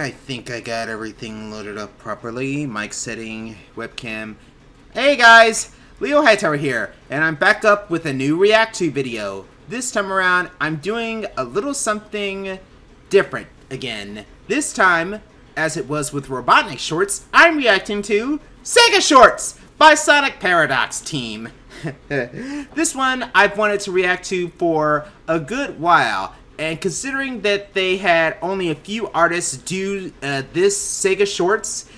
I think I got everything loaded up properly. Mic setting, webcam. Hey guys! Leo Hightower here, and I'm back up with a new React to video. This time around, I'm doing a little something different again. This time, as it was with Robotnik Shorts, I'm reacting to Sega Shorts by Sonic Paradox Team. this one I've wanted to react to for a good while, and considering that they had only a few artists do uh, this Sega Shorts,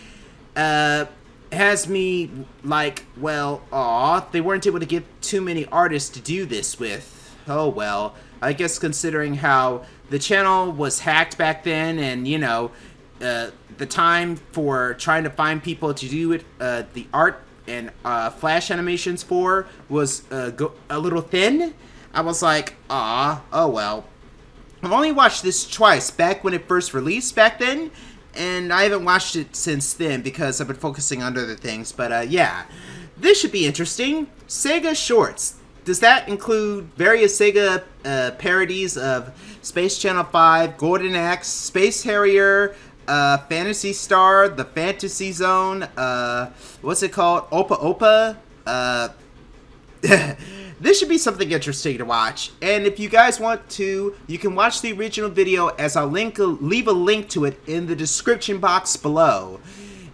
uh, has me like, well, aw, they weren't able to get too many artists to do this with. Oh well, I guess considering how the channel was hacked back then, and you know, uh, the time for trying to find people to do it, uh, the art and uh, flash animations for was uh, a little thin. I was like, ah, oh well. I've only watched this twice, back when it first released back then, and I haven't watched it since then because I've been focusing on other things, but uh, yeah. This should be interesting. Sega Shorts. Does that include various Sega uh, parodies of Space Channel 5, Golden Axe, Space Harrier, uh, Phantasy Star, The Fantasy Zone, uh, what's it called? Opa Opa? Uh, this should be something interesting to watch. And if you guys want to, you can watch the original video as I'll link, leave a link to it in the description box below.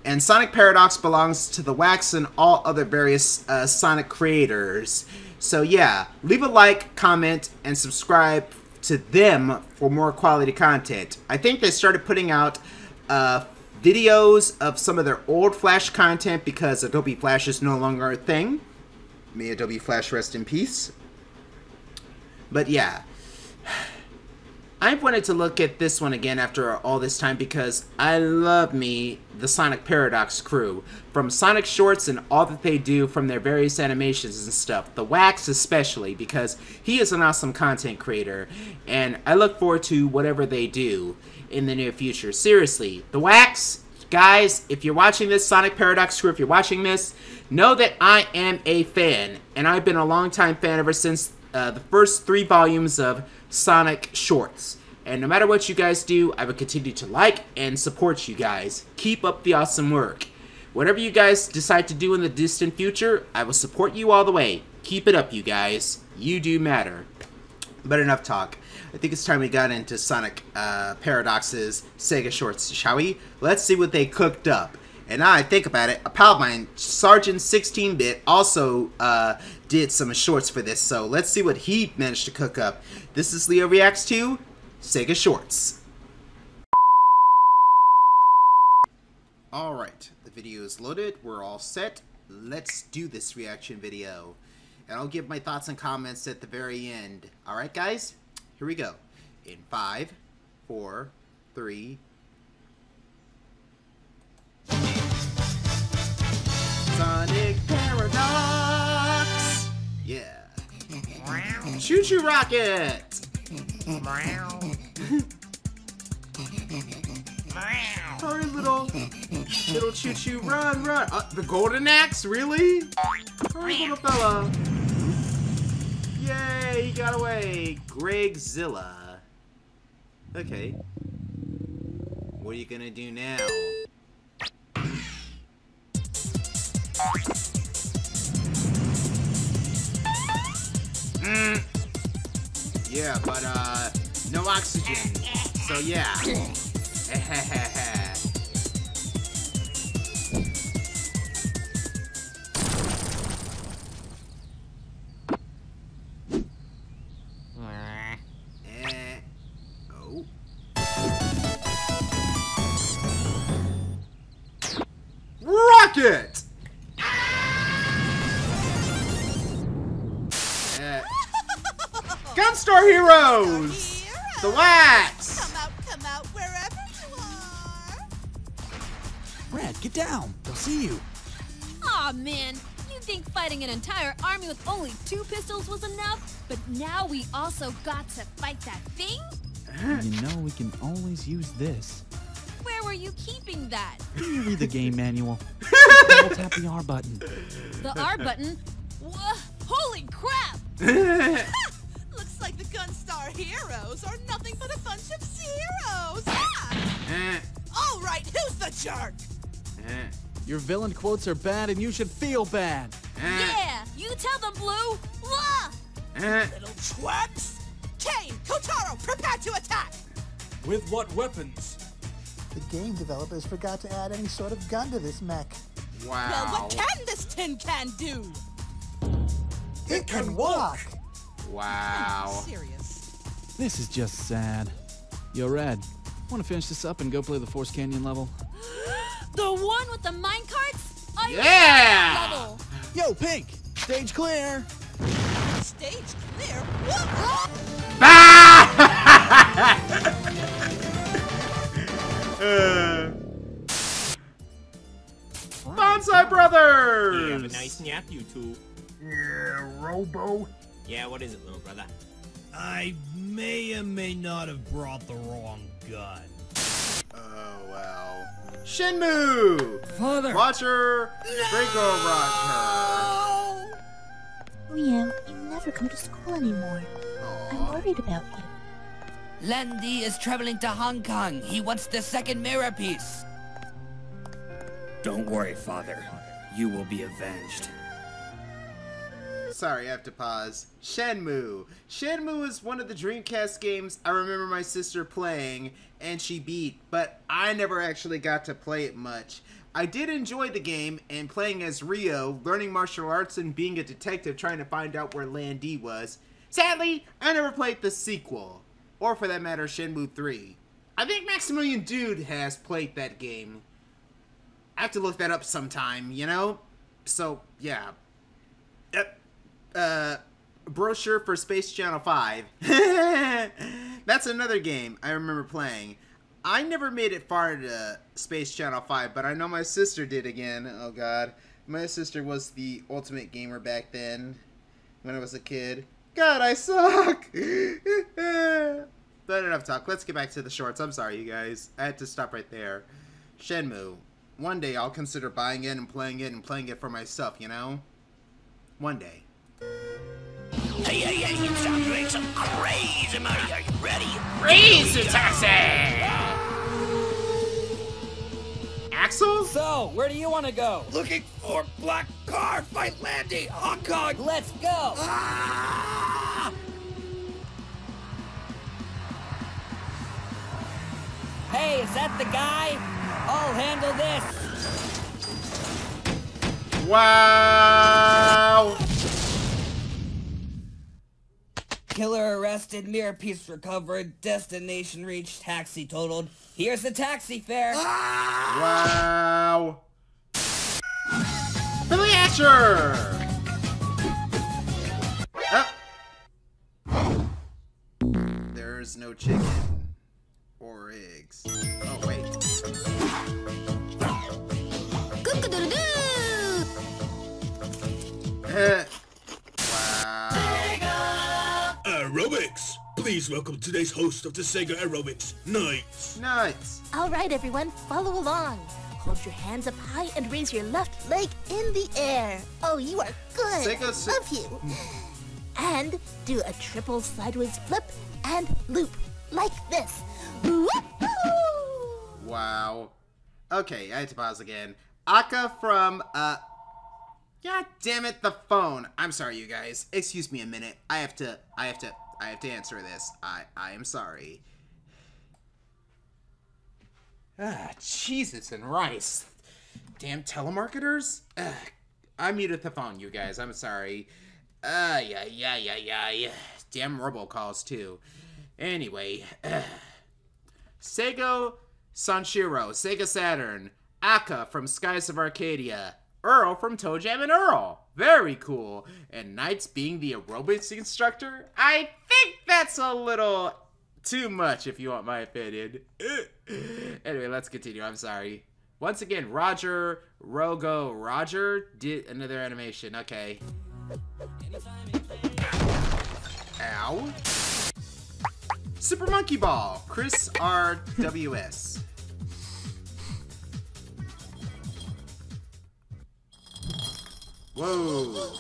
And Sonic Paradox belongs to the Wax and all other various uh, Sonic creators. So yeah, leave a like, comment, and subscribe to them for more quality content. I think they started putting out uh, videos of some of their old Flash content because Adobe Flash is no longer a thing. May Adobe Flash rest in peace. But yeah. I wanted to look at this one again after all this time because I love me the Sonic Paradox crew. From Sonic Shorts and all that they do from their various animations and stuff. The Wax especially because he is an awesome content creator and I look forward to whatever they do in the near future. Seriously, The Wax, guys, if you're watching this Sonic Paradox crew, if you're watching this, know that I am a fan and I've been a long time fan ever since uh, the first three volumes of Sonic Shorts. And no matter what you guys do, I will continue to like and support you guys. Keep up the awesome work. Whatever you guys decide to do in the distant future, I will support you all the way. Keep it up, you guys. You do matter. But enough talk. I think it's time we got into Sonic uh, Paradox's Sega Shorts, shall we? Let's see what they cooked up. And now I think about it, a pal of mine, Sergeant 16-Bit, also uh, did some shorts for this, so let's see what he managed to cook up. This is Leo Reacts to Sega Shorts. Alright, the video is loaded, we're all set. Let's do this reaction video. And I'll give my thoughts and comments at the very end. Alright guys, here we go. In five, four, three, Sonic Paradox! Yeah. ChuChu Rocket! Hurry, little, little Choo Choo, run, run! Uh, the Golden Axe, really? Hurry, little fella! Yay, he got away! Gregzilla. Okay. What are you gonna do now? Mm. Yeah, but uh, no oxygen. So yeah. Heroes! The Wax! Come out, come out, wherever you are! Brad, get down! They'll see you! Aw, oh, man! You think fighting an entire army with only two pistols was enough? But now we also got to fight that thing? You know, we can always use this. Where were you keeping that? Can you read the game manual? I'll tap the R button. The R button? Whoa, holy crap! heroes are nothing but a bunch of zeros. Ah! right, who's the jerk? Eh, Your villain quotes are bad and you should feel bad. eh, Yeah, you tell them, Blue. Blah! eh. Little twerps. Kane, Kotaro, prepare to attack. With what weapons? The game developers forgot to add any sort of gun to this mech. Wow. Well, what can this tin can do? It can walk! Wow. Serious. This is just sad. Yo, Red, want to finish this up and go play the Force Canyon level? The one with the minecarts? I Yeah! Level. Yo, Pink, stage clear. Stage clear. What? Uh. Bonsai Brothers! You have a nice nap, you two. Yeah, Robo. Yeah, what is it, little brother? I may or may not have brought the wrong gun. Oh, wow. Shenmue! Father! Watcher! Draco Roger! Oh, Ryo, you never come to school anymore. I'm worried about you. Lan Di is traveling to Hong Kong. He wants the second mirror piece. Don't worry, Father. You will be avenged. Sorry, I have to pause. Shenmue. Shenmue is one of the Dreamcast games I remember my sister playing and she beat, but I never actually got to play it much. I did enjoy the game and playing as Ryo, learning martial arts and being a detective trying to find out where Lan Di was. Sadly, I never played the sequel, or for that matter, Shenmue 3. I think Maximilian Dood has played that game. I have to look that up sometime, you know? So, yeah. Yep. Uh, brochure for Space Channel 5. That's another game I remember playing. I never made it far to Space Channel 5, but I know my sister did again. Oh god. My sister was the ultimate gamer back then when I was a kid. God, I suck! but enough talk. Let's get back to the shorts. I'm sorry, you guys. I had to stop right there. Shenmue. One day I'll consider buying it and playing it and playing it for myself, you know? One day. Hey, hey, hey, it's time to make some crazy money. Are you ready? Crazy taxi! Axel? So, where do you want to go? Looking for black car, fight Lan Di, Hong Kong. Let's go. Ah! Hey, is that the guy? I'll handle this. Wow! Killer arrested, mirror piece recovered, destination reached, taxi totaled. Here's the taxi fare. Wow! Billy Hatcher! Oh. There's no chicken. Or eggs. Oh, wait. Eh. Please welcome today's host of the Sega Aerobics, Nights. Nuts. All right, everyone, follow along. Hold your hands up high and raise your left leg in the air. Oh, you are good. Sega si- Love you. And do a triple sideways flip and loop like this. Whoop-hoo! Wow. Okay, I had to pause again. Aika from, uh... God damn it, the phone. I'm sorry, you guys. Excuse me a minute. I have to, I have to, I have to answer this. I, I am sorry. Ah, Jesus and rice. Damn telemarketers. Ugh. I muted the phone, you guys. I'm sorry. Uh, yeah, yeah, yeah, yeah, yeah. Damn robocalls, too. Anyway, ugh. Segata Sanshiro, Sega Saturn, Aika from Skies of Arcadia, Earl from ToeJam and Earl. Very cool. And Nights being the aerobics instructor? I think that's a little too much if you want my opinion. anyway, let's continue. I'm sorry. Once again, Roger Rogo Roger did another animation. Okay. Ow. Super Monkey Ball, Chris RWS. Whoa.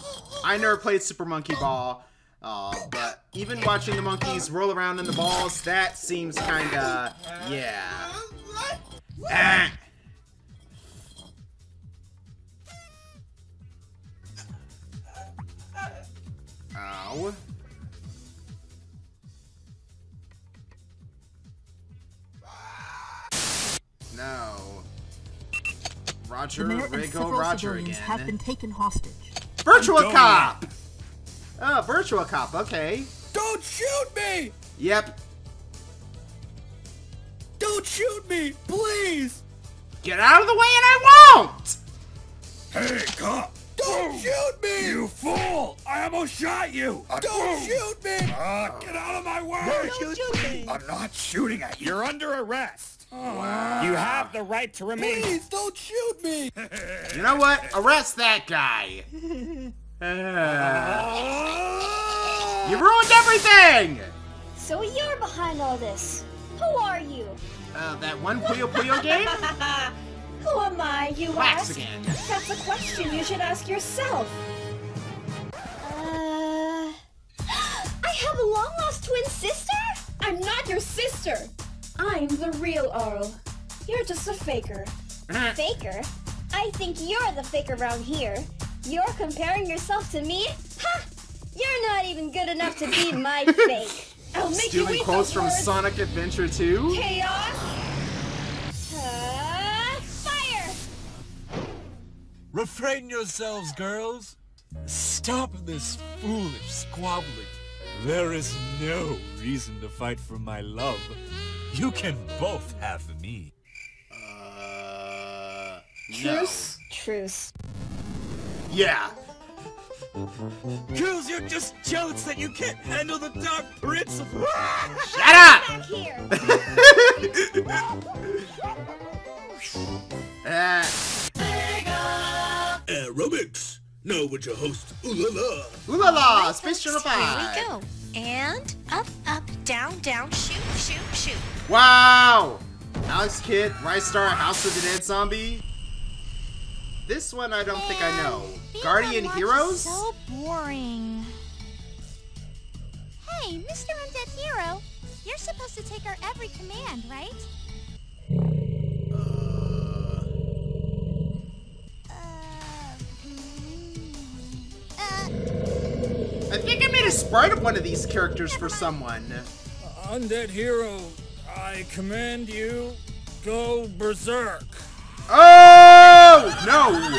I never played Super Monkey Ball, uh, but even watching the monkeys roll around in the balls, that seems kinda, yeah. Ah. Ow. No. Roger, The mayor and Rigo, several Roger civilians again. have been taken hostage. Virtual cop! Oh, virtual cop, okay. Don't shoot me! Yep. Don't shoot me, please! Get out of the way and I won't! Hey, cop! Don't shoot me! You fool! I almost shot you! Don't shoot me! Ah, get out of my way! Don't shoot me! I'm not shooting at you. You're under arrest. You have the right to remain. Please don't shoot me! You know what? Arrest that guy. Uh, you ruined everything! So you're behind all this. Who are you? Uh, that one Puyo Puyo game? Who am I, you Wax ask? again. That's a question you should ask yourself. Uh... I have a long-lost twin sister? I'm not your sister. I'm the real Arl. You're just a faker. faker? I think you're the faker around here. You're comparing yourself to me? Ha! You're not even good enough to be my fake. I'll make you Stealing eat quotes those from words. Sonic Adventure 2? Chaos! Uh, fire! Refrain yourselves, girls. Stop this foolish squabbling. There is no reason to fight for my love. You can both have me. Uh, Truce? Truce. Yeah. Girls, you're just jealous that you can't handle the Dark Prince. Shut up! Back here! Uh, Aerobics! Now with your host, Ooh La La. ooh la la, Space Channel 5. Here we go. And up, up, down, down, shoot, shoot, shoot. Wow! Alex Kidd, Ristar, House of the Dead Zombie. This one I don't think I know. Guardian Heroes? So boring. Hey, Mr. Undead Hero, you're supposed to take our every command, right? I think I made a sprite of one of these characters for someone. Uh, undead hero, I command you, go berserk. Oh! No!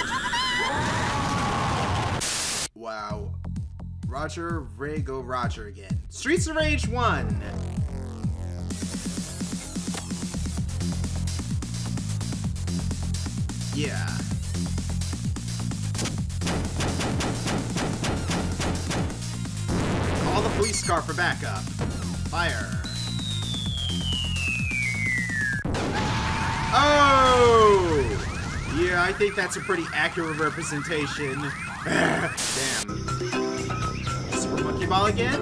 Wow. Roger, Ray, go Roger again. Streets of Rage 1. Yeah. Police car for backup. Fire. Oh! Yeah, I think that's a pretty accurate representation. Damn. Super Monkey Ball again?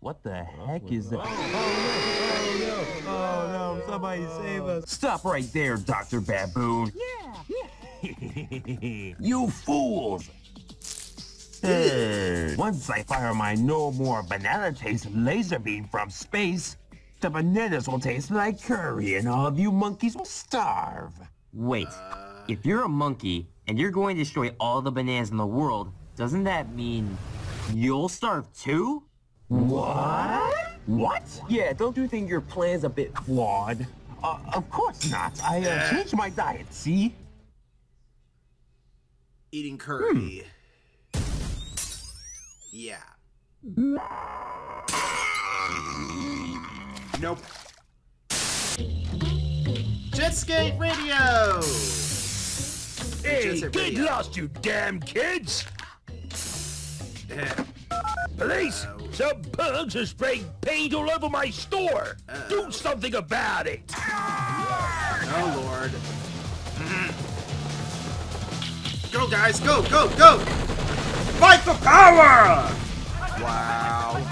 What the heck is that? Oh no! Oh no! oh, no, Somebody save us! Stop right there, Dr. Baboon! Yeah. you fools! Hey, once I fire my no more banana taste laser beam from space, the bananas will taste like curry and all of you monkeys will starve. Wait, if you're a monkey and you're going to destroy all the bananas in the world, doesn't that mean you'll starve too? What? What? Yeah, don't you think your plan's a bit flawed? Uh, of course not. I uh, changed my diet, see? Eating curry. Yeah. Nope. Jet Set Radio! Hey, Jet Set get Radio. lost, you damn kids! Police! Uh, some bugs are spraying paint all over my store! Uh. Do something about it! Oh, Lord. Mm-hmm. Go, guys! Go, go, go! Fight for power! Wow.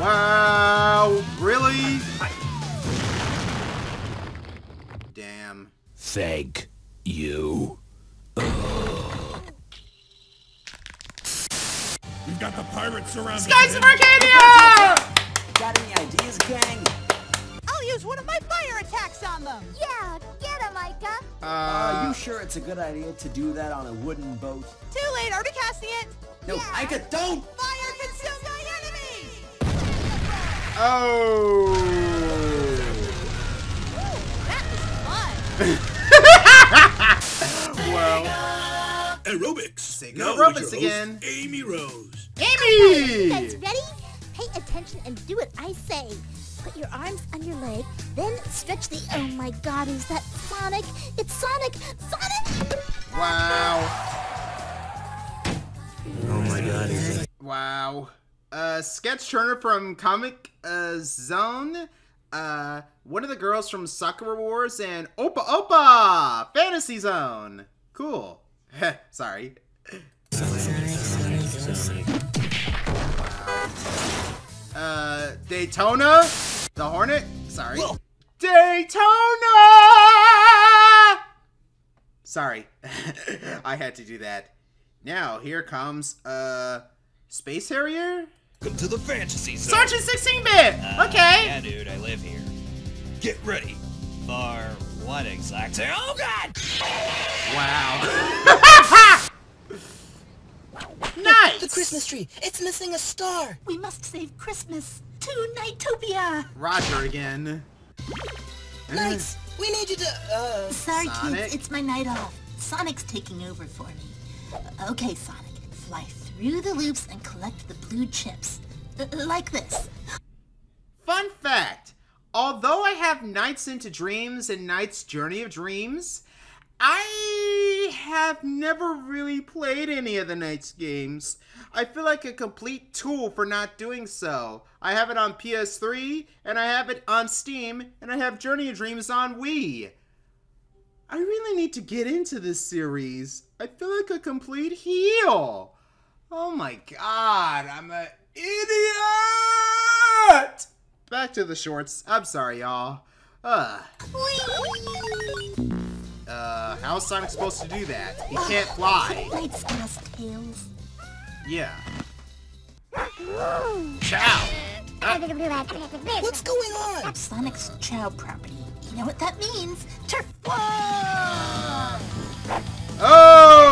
Wow. Really? Damn. Thank you. We've got the pirates surrounded. Skies of Arcadia! Got any ideas, gang? I'll use one of my fire attacks on them. Yeah, get him, Micah. Uh, Are you sure it's a good idea to do that on a wooden boat? Too late, already casting it. No, Micah, don't! Fire consume my enemies. Oh. well. Aerobics. Say Now go with aerobics again. host, Amy Rose. You Amy! guys ready? Pay attention and do what I say. Put your arms on your leg, then stretch the. Oh my God, is that Sonic? It's Sonic! Sonic! Wow. Oh my god. Wow. Uh, sketch Turner from Comix uh, Zone. Uh, one of the girls from Sakura Wars and Opa Opa Fantasy Zone. Cool. Sorry. Uh, Daytona, the Hornet. Sorry. Daytona. Sorry, I had to do that. Now here comes uh, Space Harrier. Welcome to the fantasy zone. Sergeant 16-bit. Uh, okay. Yeah, dude, I live here. Get ready. For what exactly? Oh god! Wow. nice. The Christmas tree. It's missing a star. We must save Christmas to Nightopia. Roger again. Nights, we need you to. Uh... Sorry, Sonic? kids, it's my night off. Sonic's taking over for me. Okay, Sonic, fly through the loops and collect the blue chips. Uh, like this. Fun fact. Although I have Nights into Dreams and Nights Journey of Dreams, I have never really played any of the Nights games. I feel like a complete tool for not doing so. I have it on PS3, and I have it on Steam, and I have Journey of Dreams on Wii. I really need to get into this series. I feel like a complete heel. Oh my god, I'm an idiot! Back to the shorts. I'm sorry, y'all. Uh. Uh, how's Sonic supposed to do that? He can't fly. Lights gas tails. Yeah. Chow! What's going on? Sonic's Chow property. You know what that means? Turf.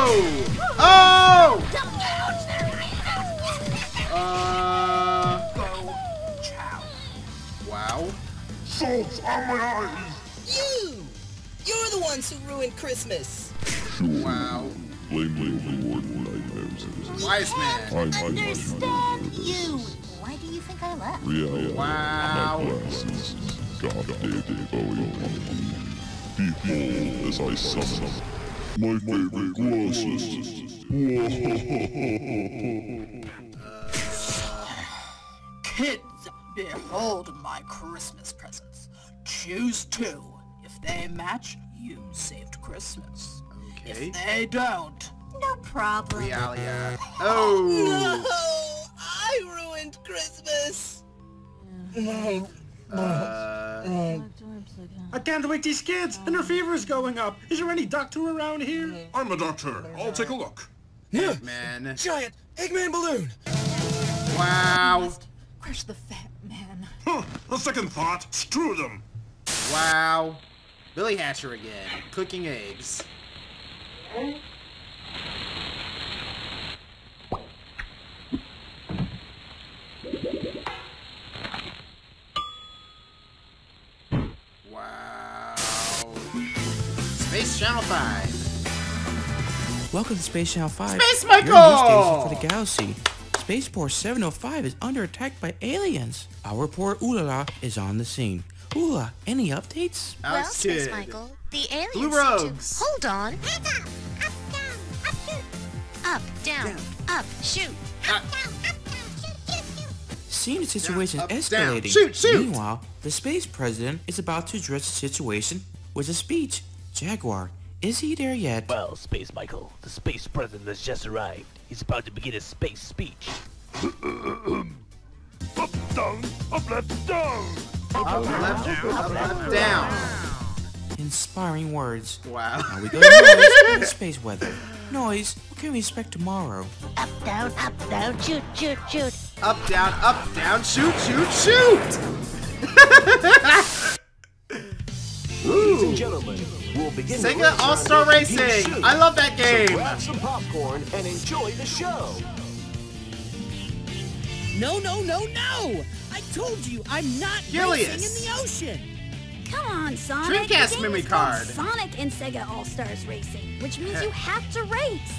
Whoa! Oh! Oh! Uh. Chow. Wow. Salts on my eyes! You! You're the ones who ruined Christmas. Wow. Blame me for nightmares. Wise man. Understand you. Why do you think I left? Reality. Wow. My glasses. God David Bowie. Behold as I summon my favorite glasses. Kids, behold my Christmas presents. Choose two. If they match, you saved Christmas. Okay. If they don't, No problem. Reala. Oh! No! I ruined Christmas! Uh. I can't wake these kids, and their um, fever is going up. Is there any doctor around here? I'm a doctor. I'll take a look. Man. Giant Eggman balloon! Wow. Crush the fat man. Huh, a second thought. Screw them. Wow. Billy Hatcher again. Cooking eggs. Welcome to Space Channel 5. Space Michael! Your news station for the galaxy. Spaceport 705 is under attack by aliens. Our reporter Ulala is on the scene. Ula, any updates? Well, Alex Space Kidd. Michael, the aliens Blue seem to- Hold on. Up, down, up, shoot. up down, up ah. shoot. Seeing the situation up, down. escalating. Shoot, shoot. Meanwhile, the space president is about to address the situation with a speech. Jaguar, is he there yet? Well, Space Michael, the space president has just arrived. He's about to begin his space speech. up, down, up, left, down. Up, left, up, left, down. Inspiring words. Wow. Now we go to noise and space weather. Noise, what can we expect tomorrow? Up, down, up, down, shoot, shoot, shoot. Up, down, up, down, shoot, shoot, shoot! Ladies and gentlemen, we'll begin Sega All Star round in a few Racing. soon. I love that game. So game. grab some popcorn and enjoy the show. No, no, no, no! I told you I'm not Gilius. racing in the ocean. Come on, Sonic. Dreamcast the game memory is card. Sonic and Sega All Stars Racing, which means you have to race.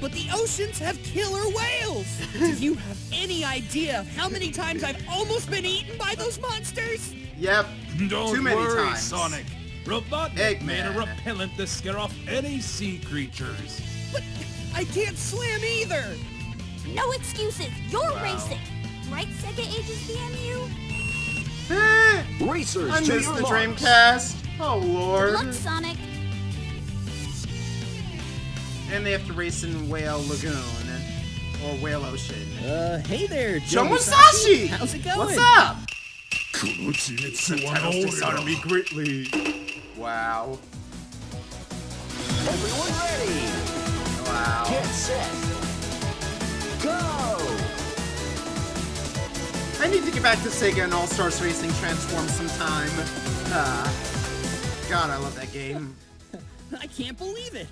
But the oceans have killer whales. Do you have any idea of how many times I've almost been eaten by those monsters? Yep. Don't Too many worry, times. Sonic. Robotnik Eggman. made a repellent to scare off any sea creatures. But I can't swim either. No excuses. You're Wow. racing. Right, Sega Ages DMU? Racers I to miss your the marks. Dreamcast. Oh Lord. Good lord. luck, Sonic. And they have to race in Whale Lagoon or Whale Ocean. Uh, hey there, Joe Joe Musashi! How's it going? What's up? Titles dishonor me greatly. Wow. Everyone ready? Wow. Get set. Go! I need to get back to Sega and All Stars Racing Transform sometime. Uh, God, I love that game. I can't believe it.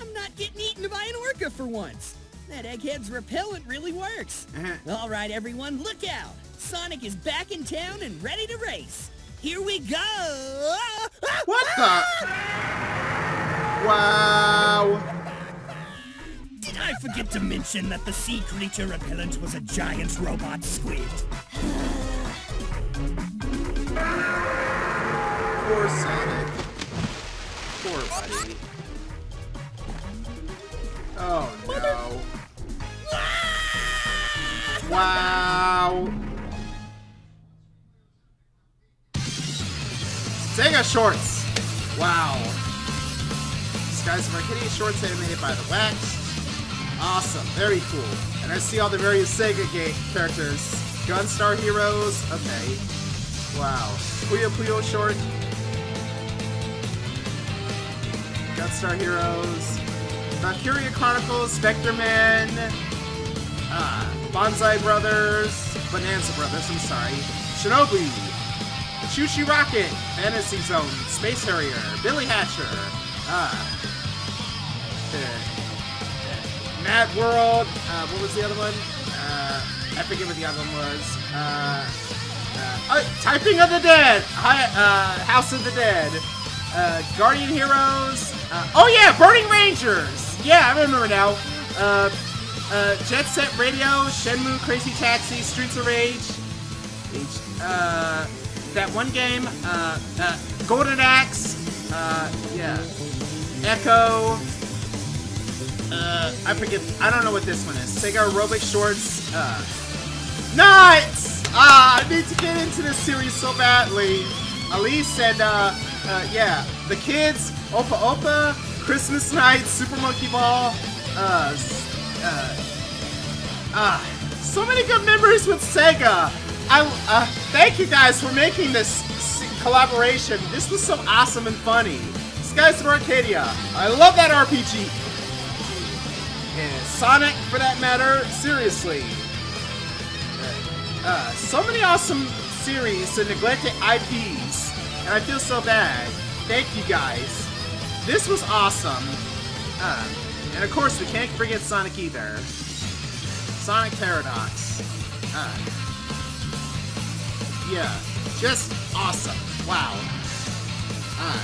I'm not getting eaten by an orca for once. That egghead's repellent really works. All right, everyone, look out. Sonic is back in town and ready to race. Here we go. What the? Wow. Did I forget to mention that the sea creature repellent was a giant robot squid? Poor Sonic. Poor buddy. Oh no. Wow. Sega shorts. Wow. Skies of Arcadia shorts animated by the Wax. Awesome. Very cool. And I see all the various Sega game characters. Gunstar Heroes. Okay. Wow. Puyo Puyo short. Gunstar Heroes. Valkyria Chronicles, Spectre Man, uh, Bonsai Brothers, Bonanza Brothers, I'm sorry, Shinobi, Choo Rocket, Fantasy Zone, Space Harrier, Billy Hatcher, uh, uh, Mad World, uh, what was the other one? Uh, I forget what the other one was. Uh, uh, uh, Typing of the Dead, Hi, uh, House of the Dead, uh, Guardian Heroes, uh, oh yeah, Burning Rangers! Yeah, I remember now. Uh, uh, Jet Set Radio, Shenmue, Crazy Taxi, Streets of Rage, uh, that one game, uh, uh, Golden Axe, uh, yeah, Echo, uh, I forget, I don't know what this one is, Sega Aerobic Shorts, uh, Nuts! Ah, I need to get into this series so badly. Elise said, uh, uh, yeah, the kids, Opa Opa, Christmas Night, Super Monkey Ball, uh, uh, ah, so many good memories with Sega. I, uh, thank you guys for making this collaboration. This was so awesome and funny. Skies of Arcadia. I love that RPG. And Sonic, for that matter, seriously. Uh, so many awesome series and neglected IPs, and I feel so bad. Thank you guys. This was awesome. Uh, and of course, we can't forget Sonic either. Sonic Paradox. Uh, yeah, just awesome. Wow. Uh,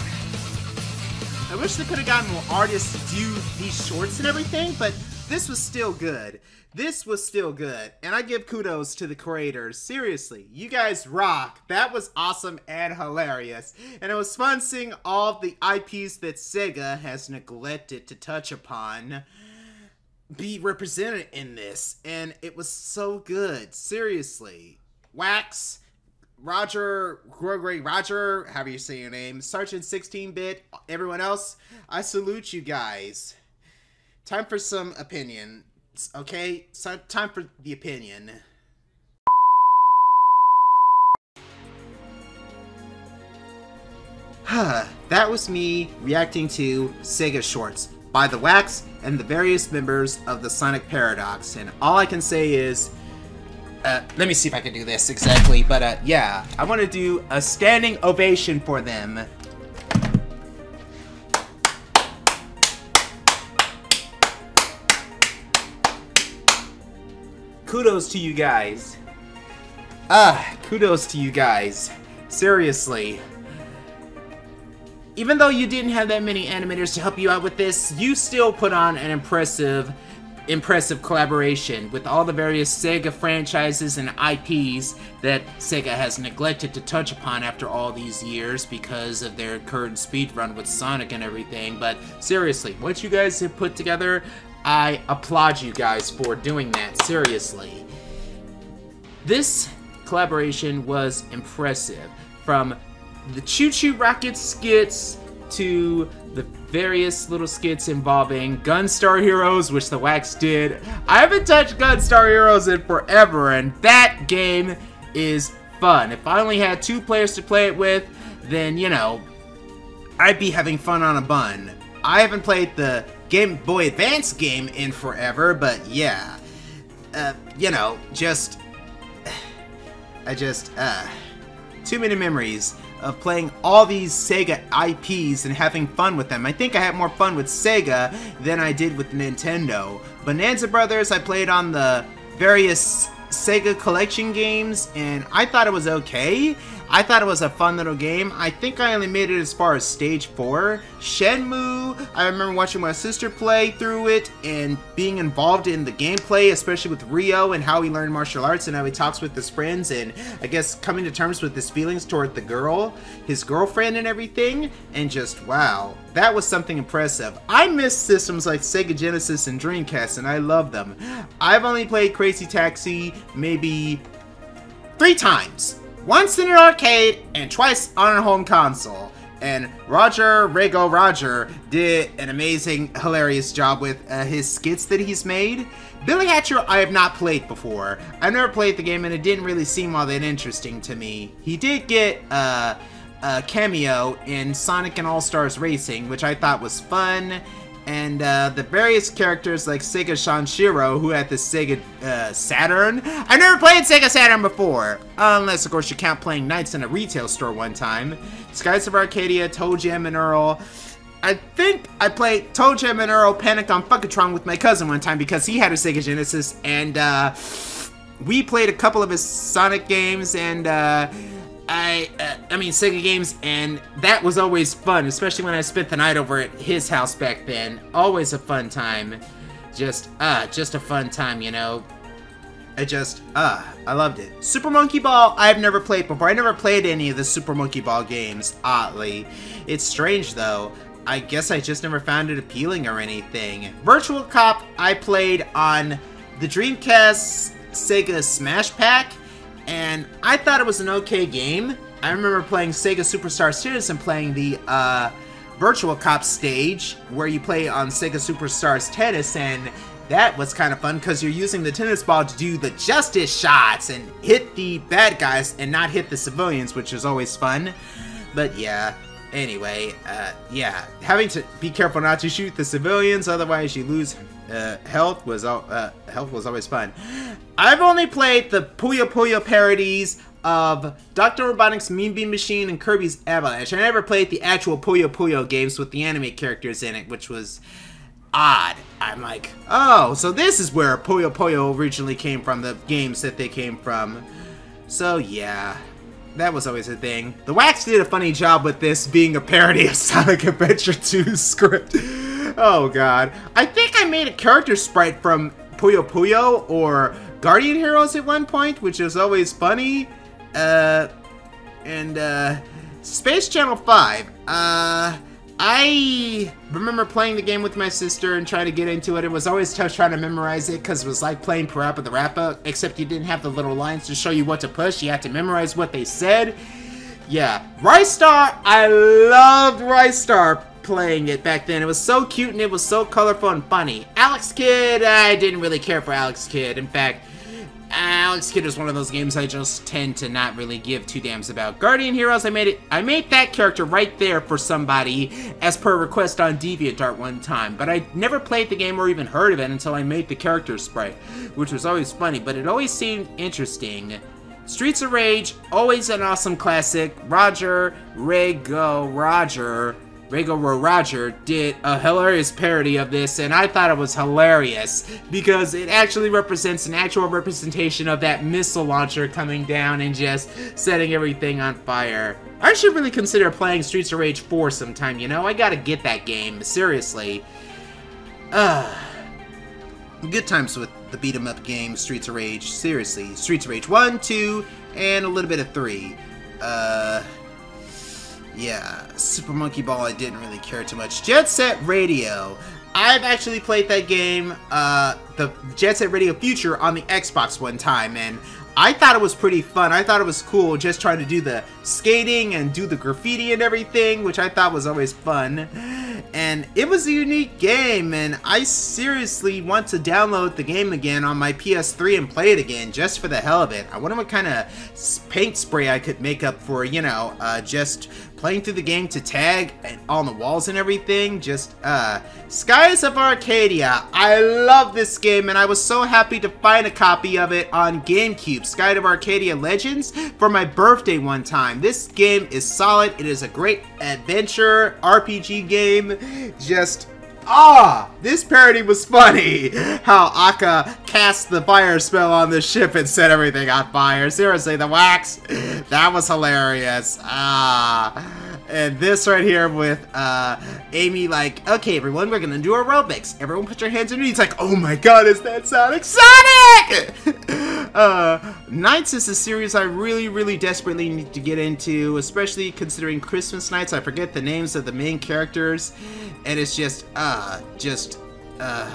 I wish they could have gotten more artists to do these shorts and everything, but this was still good. This was still good. And I give kudos to the creators. Seriously, you guys rock. That was awesome and hilarious. And it was fun seeing all the IPs that Sega has neglected to touch upon be represented in this. And it was so good. Seriously. Wax, Roger, Gregory, Roger, however you say your name, Sergeant 16-bit, everyone else, I salute you guys. Time for some opinion, okay? So, time for the opinion. that was me reacting to Sega Shorts by The Wax and the various members of the Sonic Paradox, and all I can say is, uh, let me see if I can do this exactly, but uh, yeah, I want to do a standing ovation for them. Kudos to you guys. Ah, kudos to you guys. Seriously. Even though you didn't have that many animators to help you out with this, you still put on an impressive impressive collaboration with all the various Sega franchises and IPs that Sega has neglected to touch upon after all these years because of their current speedrun with Sonic and everything. But seriously, what you guys have put together, I applaud you guys for doing that, seriously. This collaboration was impressive. From the ChuChu Rocket skits to the various little skits involving Gunstar Heroes, which the Wax did. I haven't touched Gunstar Heroes in forever, and that game is fun. If I only had two players to play it with, then, you know, I'd be having fun on a bun. I haven't played the Game Boy Advance game in forever, but yeah. Uh, you know, just... I just, uh... Too many memories of playing all these Sega IPs and having fun with them. I think I had more fun with Sega than I did with Nintendo. Bonanza Brothers I played on the various Sega collection games and I thought it was okay. I thought it was a fun little game. I think I only made it as far as stage 4. Shenmue, I remember watching my sister play through it and being involved in the gameplay, especially with Ryo and how he learned martial arts and how he talks with his friends and I guess coming to terms with his feelings toward the girl, his girlfriend and everything, and just wow, that was something impressive. I miss systems like Sega Genesis and Dreamcast and I love them. I've only played Crazy Taxi maybe three times once in an arcade and twice on a home console. And Roger Rego Roger did an amazing, hilarious job with uh, his skits that he's made. Billy Hatcher I have not played before. I've never played the game and it didn't really seem all that interesting to me. He did get uh, a cameo in Sonic and All-Stars Racing, which I thought was fun and uh, the various characters like Segata Sanshiro, who had the Sega uh, Saturn. I've never played Sega Saturn before, unless of course you count playing Nights in a retail store one time. Skies of Arcadia, ToeJam and Earl. I think I played ToeJam and Earl Panic on Funkatron with my cousin one time because he had a Sega Genesis, and uh, we played a couple of his Sonic games, and uh, I, uh, I mean, Sega games, and that was always fun, especially when I spent the night over at his house back then. Always a fun time. Just, uh, just a fun time, you know. I just, uh, I loved it. Super Monkey Ball, I've never played before. I never played any of the Super Monkey Ball games, oddly. It's strange, though. I guess I just never found it appealing or anything. Virtual Cop, I played on the Dreamcast Sega Smash Pack, and I thought it was an okay game. I remember playing Sega Superstar Citizen, playing the uh, Virtual Cop stage, where you play on Sega Superstars Tennis, and that was kind of fun because you're using the tennis ball to do the justice shots and hit the bad guys and not hit the civilians, which is always fun. But yeah, anyway, uh, yeah, having to be careful not to shoot the civilians, otherwise you lose uh, health was uh, health was always fun. I've only played the Puyo Puyo parodies of Dr. Robotnik's Mean Bean Machine and Kirby's Avalanche. I never played the actual Puyo Puyo games with the anime characters in it, which was odd. I'm like, oh, so this is where Puyo Puyo originally came from, the games that they came from. So yeah, that was always a thing. The Wax did a funny job with this being a parody of Sonic Adventure 2 script. Oh god. I think I made a character sprite from Puyo Puyo or Guardian Heroes at one point, which is always funny. Uh, and, uh, Space Channel 5. Uh, I remember playing the game with my sister and trying to get into it. It was always tough trying to memorize it because it was like playing Parappa the Rapper, except you didn't have the little lines to show you what to push. You had to memorize what they said. Yeah. Ristar, I loved Ristar playing it back then. It was so cute and it was so colorful and funny. Alex Kidd, I didn't really care for Alex Kidd. In fact, Alex Kidd is one of those games I just tend to not really give two damns about. Guardian Heroes, I made it. I made that character right there for somebody as per request on DeviantArt one time, but I never played the game or even heard of it until I made the character sprite, which was always funny, but it always seemed interesting. Streets of Rage, always an awesome classic. Roger, Rego, Roger Regular Roger did a hilarious parody of this, and I thought it was hilarious because it actually represents an actual representation of that missile launcher coming down and just setting everything on fire. I should really consider playing Streets of Rage 4 sometime, you know? I gotta get that game, seriously. Uh, good times with the beat 'em up game Streets of Rage, seriously. Streets of Rage 1, 2, and a little bit of 3. Uh, yeah, Super Monkey Ball I didn't really care too much. Jet Set Radio. I've actually played that game, uh, the Jet Set Radio Future on the Xbox one time, and I thought it was pretty fun. I thought it was cool just trying to do the skating and do the graffiti and everything, which I thought was always fun. And it was a unique game, and I seriously want to download the game again on my PS3 and play it again just for the hell of it. I wonder what kind of paint spray I could make up for, you know, uh, just playing through the game to tag and on the walls and everything. Just, uh, Skies of Arcadia. I love this game and I was so happy to find a copy of it on GameCube, Skies of Arcadia Legends, for my birthday one time. This game is solid. It is a great adventure RPG game. Just Ah, this parody was funny. How Aika cast the fire spell on the ship and set everything on fire. Seriously, the wax, that was hilarious. Ah, and this right here with uh, Amy like, okay, everyone, we're gonna do aerobics. Everyone put your hands underneath. It's like, oh my god, is that Sonic? Sonic! uh, Nights is a series I really, really desperately need to get into, especially considering Christmas nights. I forget the names of the main characters, and it's just, uh, just, uh,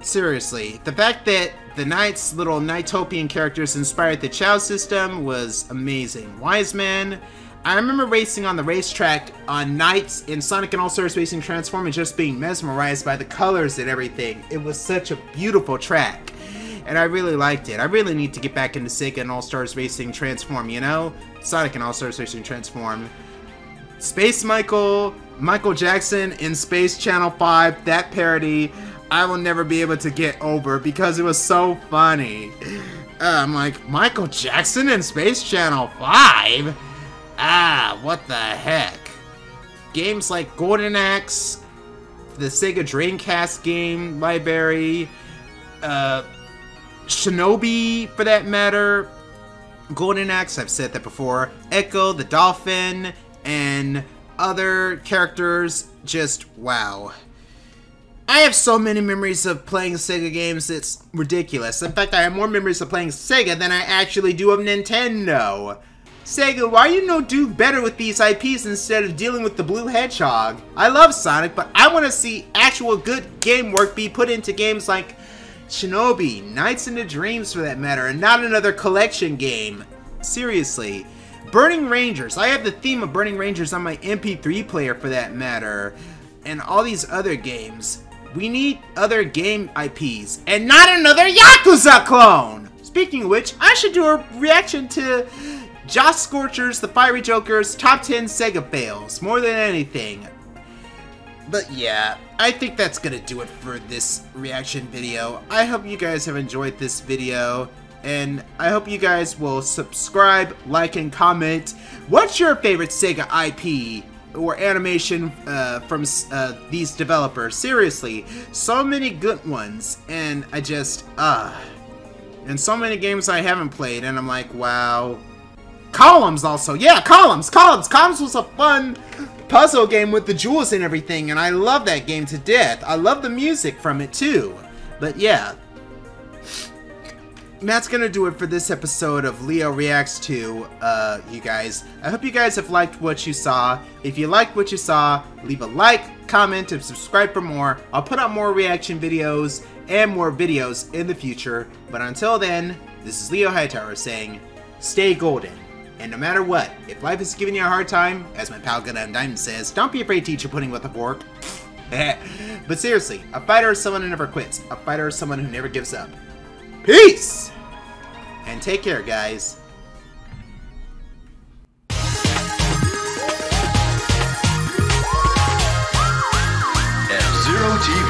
seriously. The fact that the Nights' little Nightopian characters inspired the Chao system was amazing. Wise Man, I remember racing on the racetrack on nights in Sonic and All-Stars Racing Transform and just being mesmerized by the colors and everything. It was such a beautiful track. And I really liked it. I really need to get back into Sega and All-Stars Racing Transform, you know? Sonic and All-Stars Racing Transform. Space Michael, Michael Jackson in Space Channel 5, that parody, I will never be able to get over because it was so funny. Uh, I'm like, Michael Jackson in Space Channel 5? Ah, what the heck? Games like Golden Axe, the Sega Dreamcast game library, uh, Shinobi for that matter, Golden Axe, I've said that before, Ecco the Dolphin, and other characters, just wow. I have so many memories of playing Sega games, it's ridiculous. In fact, I have more memories of playing Sega than I actually do of Nintendo. Sega, why you no do better with these IPs instead of dealing with the Blue Hedgehog? I love Sonic, but I want to see actual good game work be put into games like Shinobi, Nights into Dreams for that matter, and not another collection game. Seriously. Burning Rangers. I have the theme of Burning Rangers on my MP3 player for that matter. And all these other games. We need other game IPs. And not another Yakuza clone! Speaking of which, I should do a reaction to Josh Scorcher's The Fiery Joker's Top 10 Sega Fails, more than anything. But yeah, I think that's gonna do it for this reaction video. I hope you guys have enjoyed this video, and I hope you guys will subscribe, like, and comment. What's your favorite Sega IP or animation uh, from uh, these developers? Seriously, so many good ones, and I just, ah. Uh, and so many games I haven't played, and I'm like, wow, Columns also. Yeah, Columns. Columns. Columns was a fun puzzle game with the jewels and everything, and I love that game to death. I love the music from it too. But yeah. That's gonna do it for this episode of Leo Reacts to, uh, you guys. I hope you guys have liked what you saw. If you liked what you saw, leave a like, comment, and subscribe for more. I'll put out more reaction videos and more videos in the future. But until then, this is Leo Hightower saying, stay golden. And no matter what, if life is giving you a hard time, as my pal Gunna Diamond says, don't be afraid to eat your pudding with a fork. but seriously, a fighter is someone who never quits. A fighter is someone who never gives up. Peace! And take care, guys. F-Zero TV.